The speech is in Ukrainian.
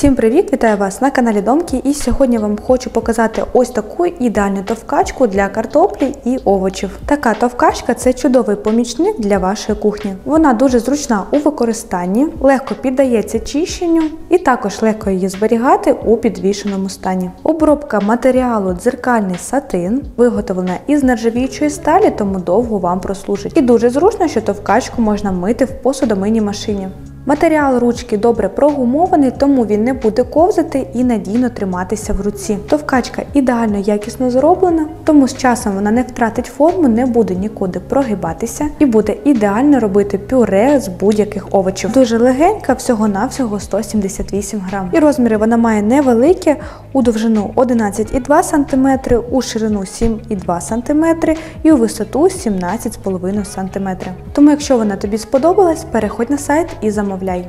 Всім привіт! Вітаю вас на каналі Домки. І сьогодні вам хочу показати ось таку ідеальну товкачку для картоплі і овочів. Така товкачка це чудовий помічник для вашої кухні. Вона дуже зручна у використанні, легко піддається чищенню і також легко її зберігати у підвішеному стані. Обробка матеріалу дзеркальний сатин виготовлена із нержавіючої сталі, тому довго вам прослужить. І дуже зручно, що товкачку можна мити в посудомийній машині. Матеріал ручки добре прогумований, тому він не буде ковзати і надійно триматися в руці. Товкачка ідеально якісно зроблена, тому з часом вона не втратить форму, не буде нікуди прогибатися і буде ідеально робити пюре з будь-яких овочів. Дуже легенька, всього-навсього 178 грам. І розміри вона має невеликі, у довжину 11,2 см, у ширину 7,2 см і у висоту 17,5 см. Тому, якщо вона тобі сподобалась, переходь на сайт і замовляй. Mobley.